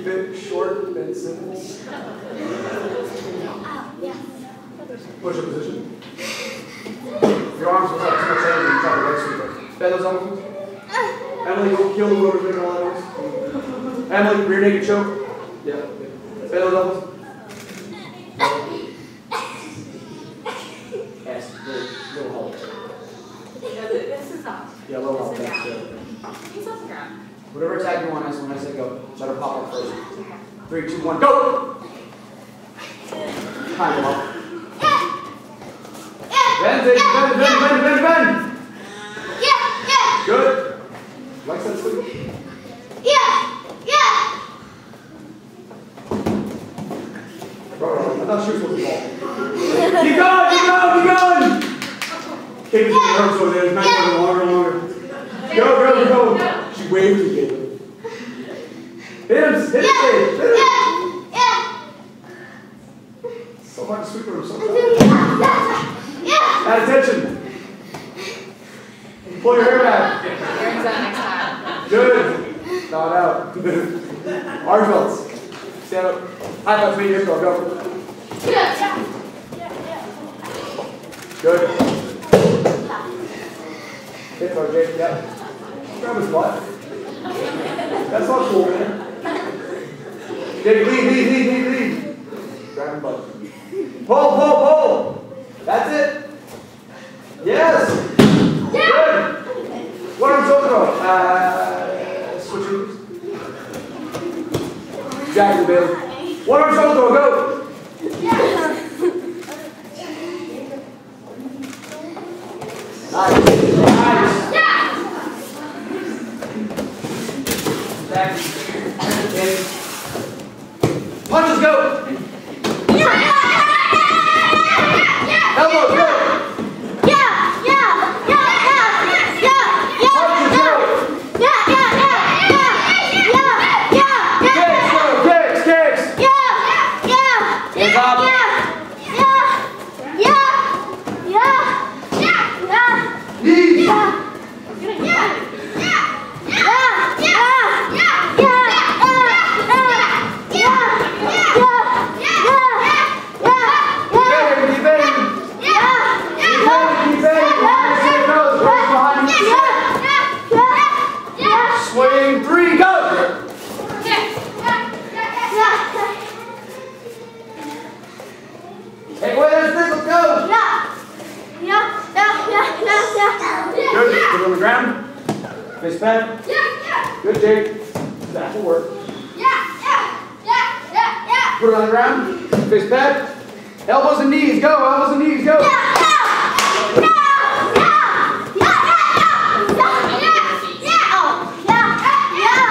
Keep it short and simple. Push up position. Your arms will have too much energy to try to leg sweep it. Bend those elbows. Emily, go kill whoever's making all that noise. Emily, rear naked choke. Yeah. Bend those elbows. Yes, little, little hold. This is not. Yeah, little hold. This is That's down. good. He's off the ground. Whatever attack you want, I when I say go. Pop up first. Three, two, one, go! Time up. Bend, bend, bend, bend, bend, bend, bend! Good. Like that sleep. Yeah, yeah. Bro, I thought she was supposed to fall. Keep going, keep going, keep going! It to the so there's not going longer and longer. Go, go, go! She waved Caleb. Hit him, hit him, Caleb, hit him! So hard to sweep her, so tired. Add attention. Pull your hair back. On next time. Good. Not out. Arm belts. Stand up. High five. Here we go. Go. Good. Hit our Jake. Yeah. Grab his butt. That's not cool, man. Jake, lead, lead, lead, lead, lead. Grab his butt. Pull, pull, pull. That's it. Yes. Good. What arm shoulder throw? Uh, switching. Jackson, baby. One arm shoulder throw. Go. Nice. Nice. Back. In. Punches go. Elbow go. Punches go. Kicks go. Kicks. Kicks. Hands up. Knees. Okay, keep aiming. Keep aiming. Keep aiming. Nice hit goes. Rush behind you. Swing three. Go. Take away that stick. Let's go. Good. Put it on the ground. Face plant. Good, Jake. That will work. Put it on the ground. Face pad. Elbows and knees. Go. Elbows and knees. Go.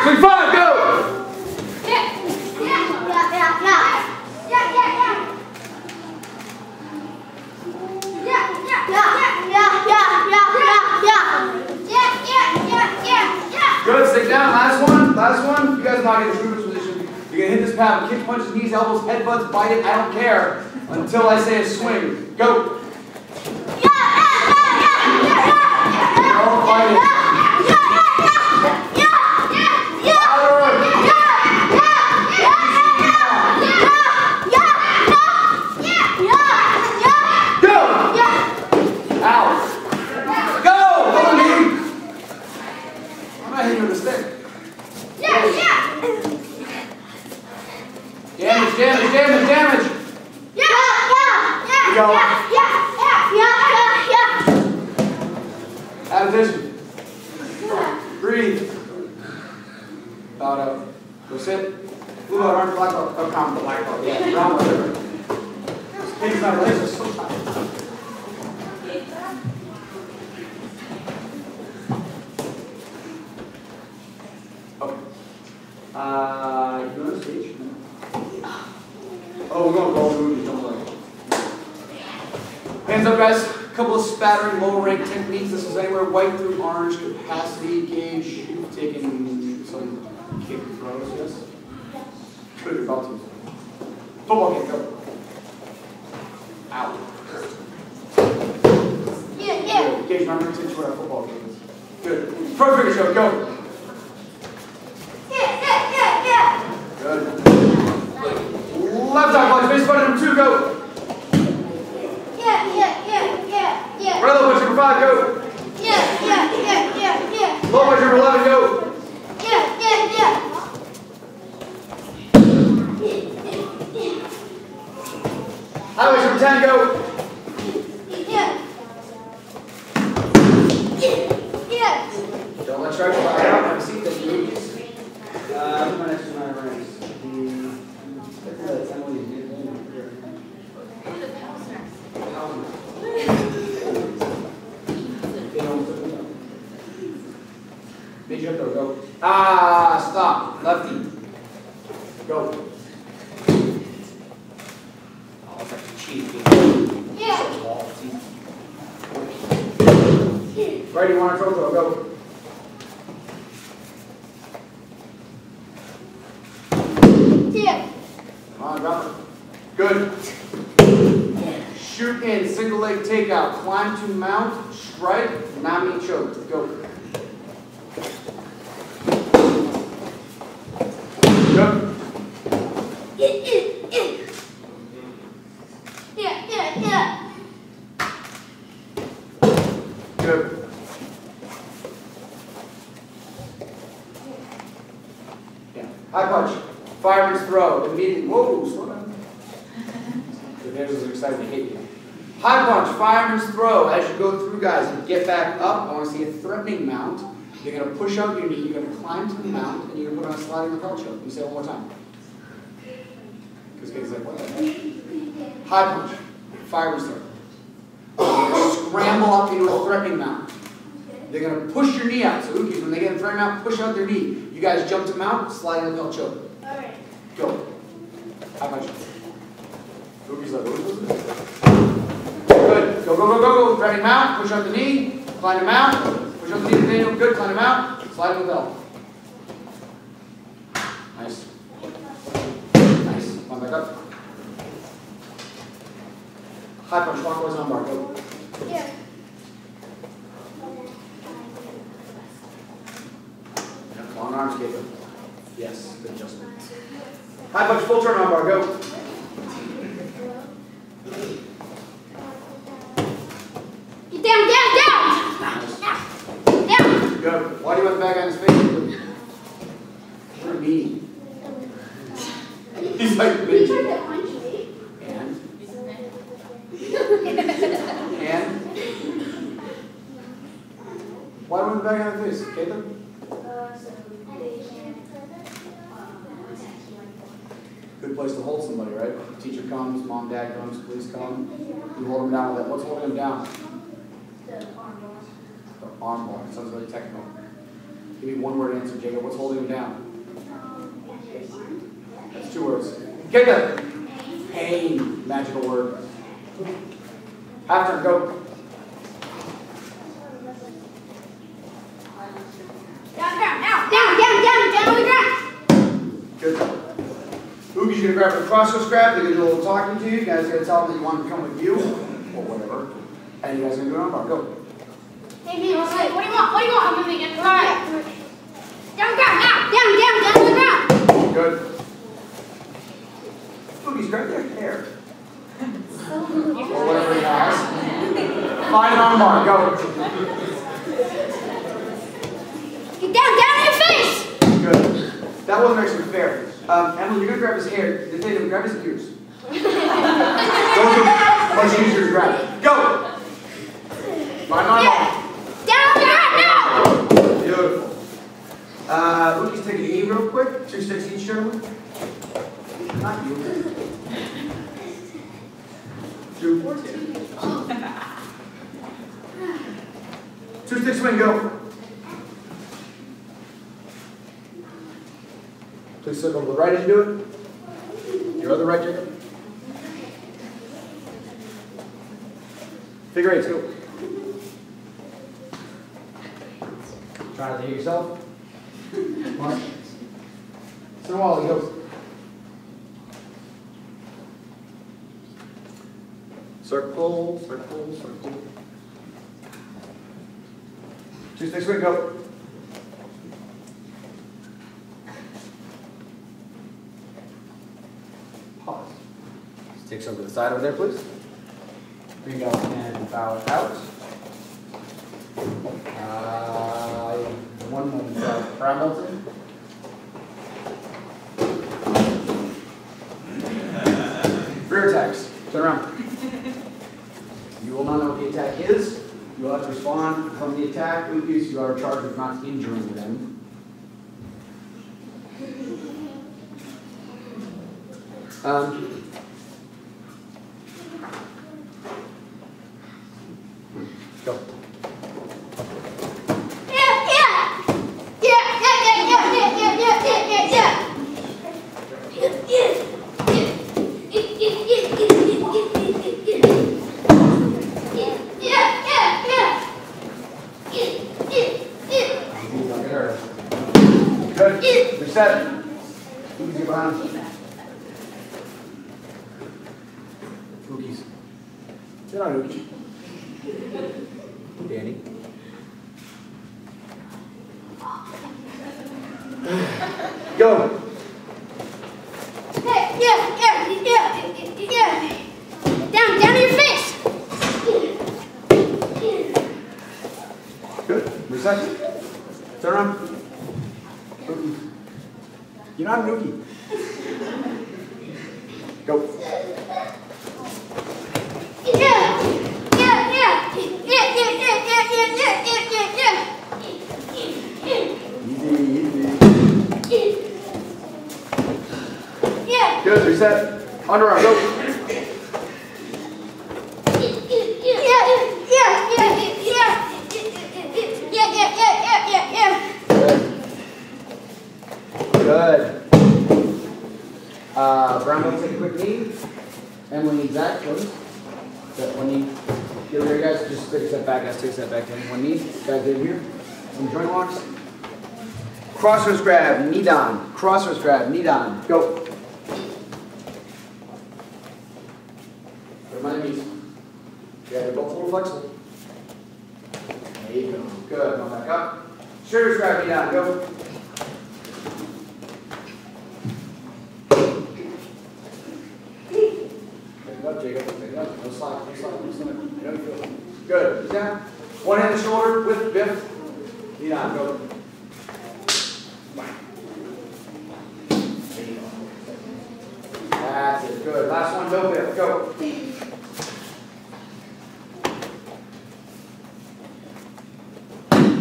Swing five. Go. Good. Stick down. Last one. Last one. You guys are not in the screw position. You're gonna hit this pad. Kick, punches, knees, elbows, headbutts, bite it. I don't care until I say a swing. Go. Don't fight it. Louder. Go. Out. Go. Hold me. I'm not hitting with a stick. Damage, damage, damage, damage. Add attention. Breathe. Bow out. Go sit. Blue belt, orange, black belt. Oh, come, black belt. Yeah, belt. whatever. Things my legs are so tight. Okay. Uh, you on stage? Oh, we're going to roll don't worry. Hands up, guys. A couple of spattering low rank techniques. This is anywhere white through orange capacity gauge. You've taken some kick throws, yes? Put your belt to Football game, go. Out. Good. Gauge number two for our football games. Good. Front figure show, go. Good. Go. Yeah, yeah, yeah, yeah, yeah. Right low punch number five, go. Yeah, yeah, yeah, yeah, yeah. Low punch number 11, go. Yeah, yeah, yeah. High punch number 10, go. Yeah. Yeah. Don't let strike fire out. Have a seat, thank you. Uh, who's my next one on ranks? The, that's Emily. Big jump though, go. Ah, stop. Lefty. Go. Oh, it's like a cheat. Yeah. So tall, see? Righty, one on Coco, go. Yeah. Come on, drop it. Good. Shoot in, single leg takeout, climb to mount, strike, nami choke. Go. Good. Yeah, yeah, yeah. Good. Yeah. High punch. Fireman's throw. Immediately. Whoa, slow down. The neighbors are excited to hit you. High punch, fireman's throw. As you go through, guys, and get back up. I want to see a threatening mount. You're going to push out your knee. You're going to climb to the mount, and you're going to put on a sliding lapel choke. You say it one more time. Because Kate's like, what? the heck? High punch, fireman's throw. You're going to scramble up into a threatening mount. They're going to push your knee out. So Ukis, when they get in threatening mount, push out their knee. You guys jump to mount, sliding lapel choke. Alright. Go. High punch. Good. Go, go, go, go, go. Ready, mount. Push out the knee. Climb him out. Push out the knee, Daniel. Good. Climb him out. Slide him with belt. Nice. Nice. Climb back up. High punch. Clockwise arm bar. Go. Yeah. Long arms, Jacob. Yes. Good adjustment. High punch. Full turn arm bar. Go. Get down, down, down. Nice. Down. Good. Why do you want the bag on his face? You're mean. He's like You me. tried to punch me. And? And? Why do you want the bag on his face? Caleb? Good place to hold somebody, right? Teacher comes, mom, dad comes, police come. You hold them down with that. What's holding them down? The arm bar. It sounds really technical. Give me one word answer, Jacob. What's holding them down? That's two words. Jacob! Pain. Magical word. Half turn, go. Down, down, down, down, down, down, down on the ground. Good job. Oogie's gonna grab a crossroads grab, they're gonna do a little talking to you, you guys are gonna tell them that you want them to come with you, or whatever. And you guys are gonna do an arm bar, go. Hey, me, what's it? What do you want? What do you want? I'm moving it. Right. Down, on the ground, now, down, down, down on the ground. Good. Oogie's grab their hair. Or whatever he has. Find an arm bar, go. Get down, down in your face. Good. That wasn't actually fair. Um, Emily, you're gonna grab his hair. The thing, grab his ears. Those are much easier to grab. Go! Find an arm. Yeah. Down on the ground, now. Beautiful. Uh, Oogie's taking a knee real quick. Two sticks each, gentlemen. Not you. Two. Two sticks swing, go. Please circle to the right as you do it. Your other right, Jacob. Figure eights, go. Try to hear yourself in a while he goes, circle, circle, circle. Just next week, go. Pause. Stick some to the side over there, please. Bring up and bow out. Uh, one moment, uh, Brown Milton. Rear attacks. Turn around. You will not know what the attack is. You will have to respond from the attack. Lucas, you are charged with not injuring them. Um, go. Good. Reset. Underarm. Go. Good. Uh, Brown take a quick knee. Emily needs that, please. That one knee. Get over here, guys. Just take a step back, guys. Take a step back in. One knee. Guys, in here. Some joint locks. Crossroads grab, knee down. Crossroads grab, knee down. Go. Go my knees. Yeah, they're both a flexible. There you go. Good. Come back up. Shoulders knee down. Go. Jacob. You. Good. Down. One hand shoulder with Biff. Knee down. Go. Go. That's it. Good. Last one. No Biff. Go.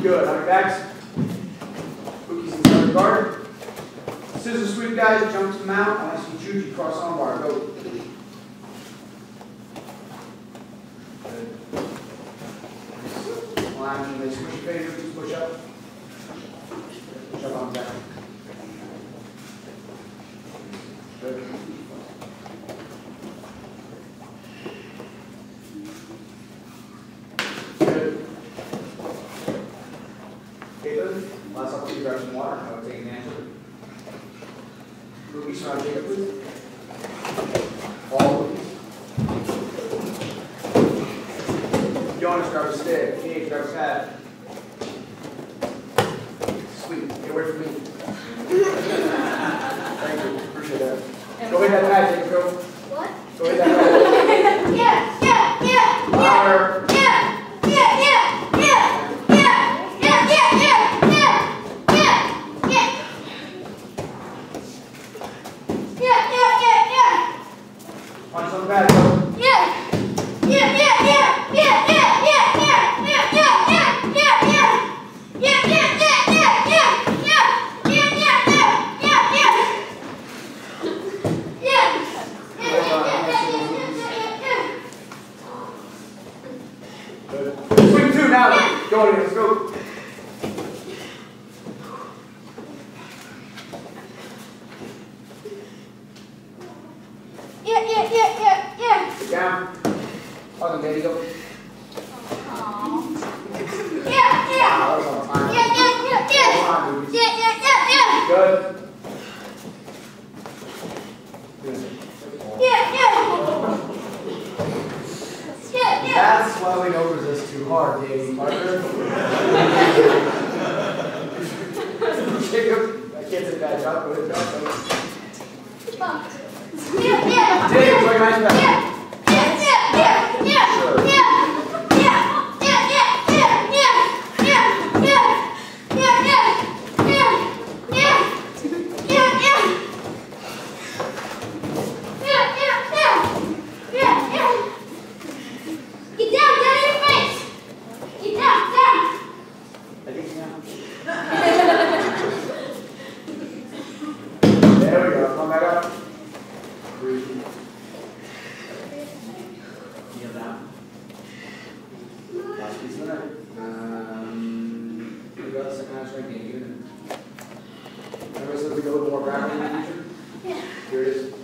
Good. On your backs. Cookies in front of guard. Scissor sweep, guys. Jump to mount. To choose. You cross arm bar. Go. Good. And they squish your fingers. Push up. Push up on down. Good. Go with that magic, go. What? Go with that magic. management being human? Everybody says we go more rapidly in the future? Here it is.